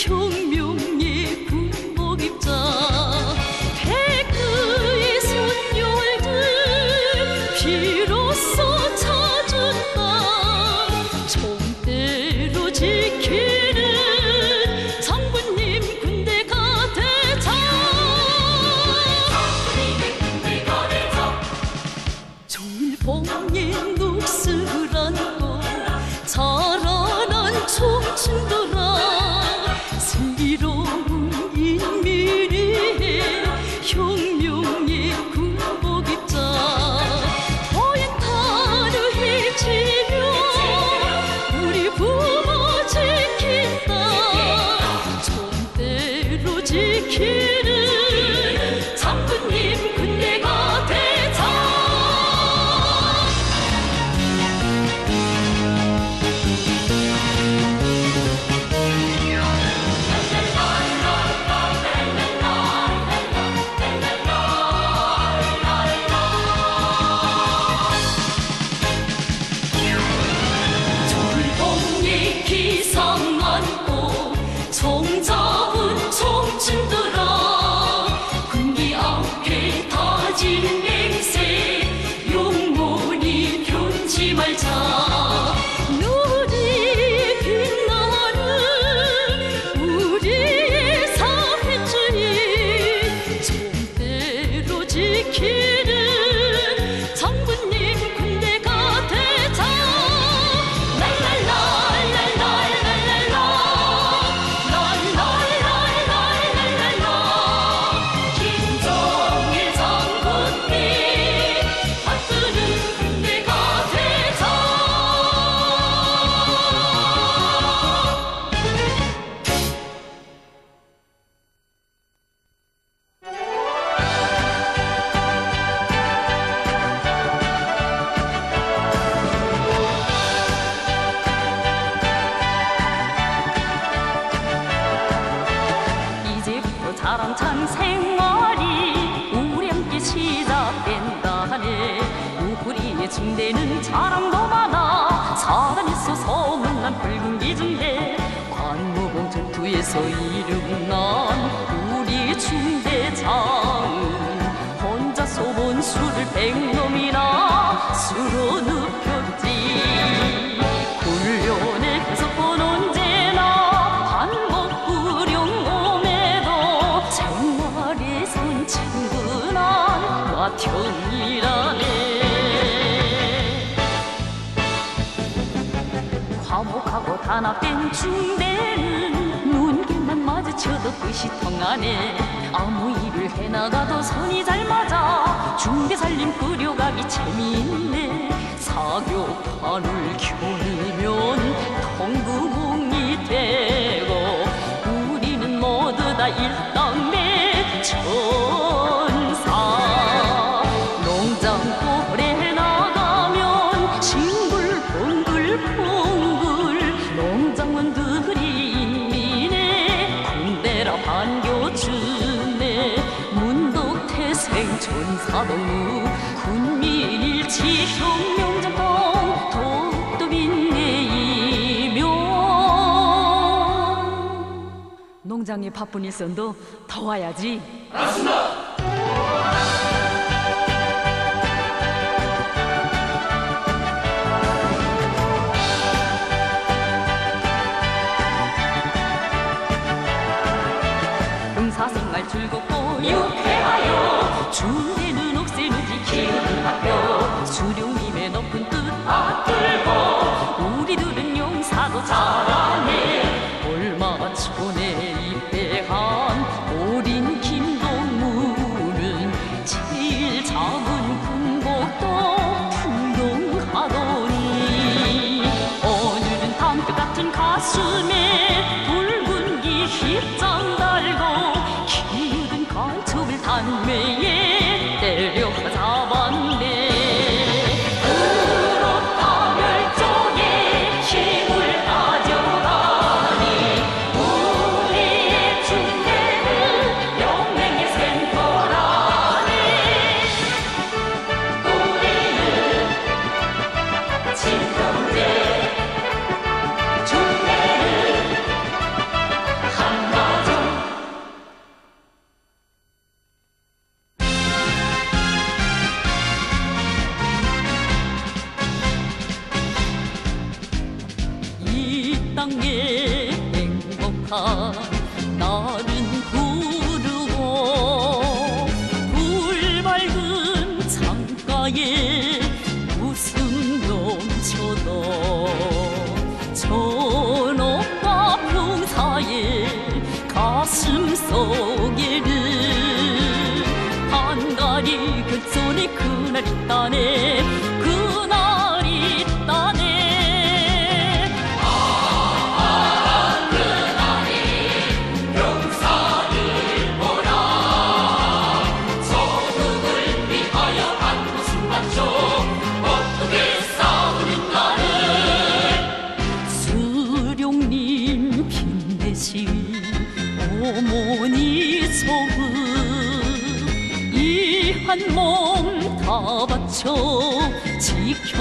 穷。 굉장히 바쁜 일선도 더 와야지. 맞습니다. 他那 멈춰 지켜가자고.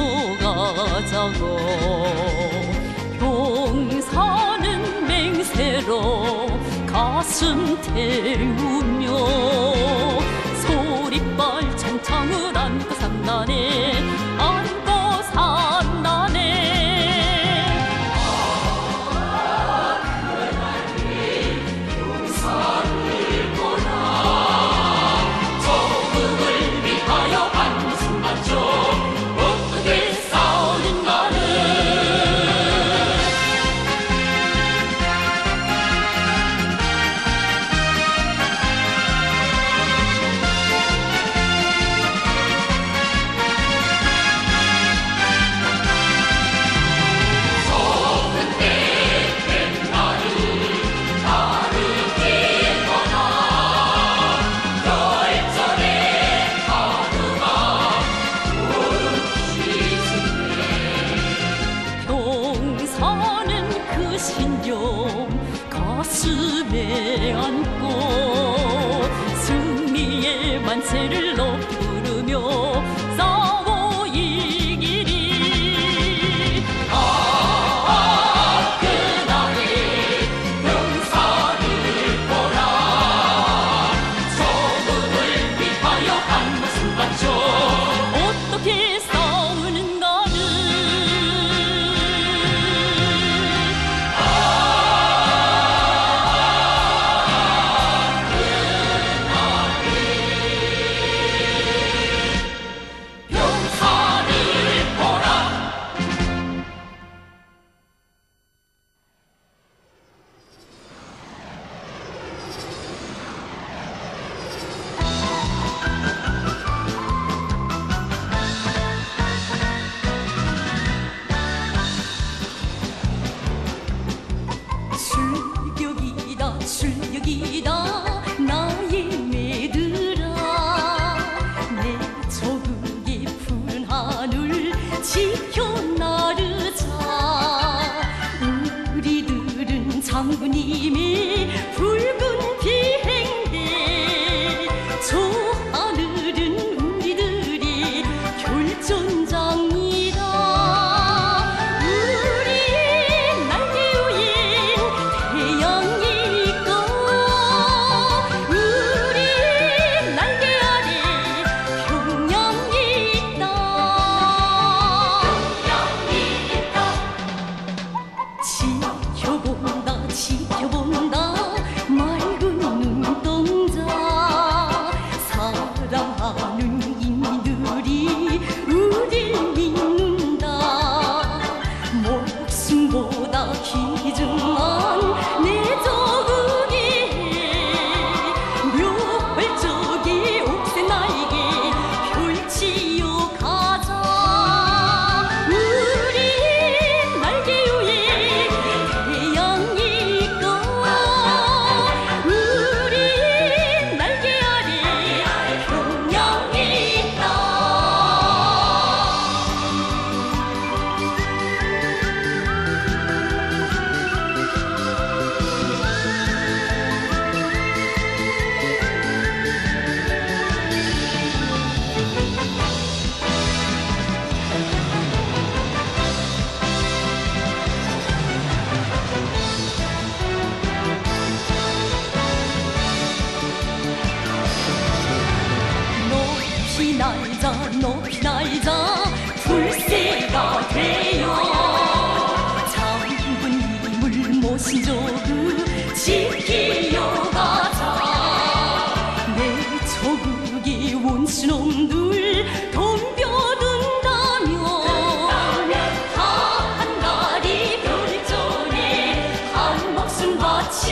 용사는 맹세로 가슴 태우며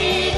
me.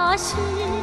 啊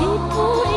一步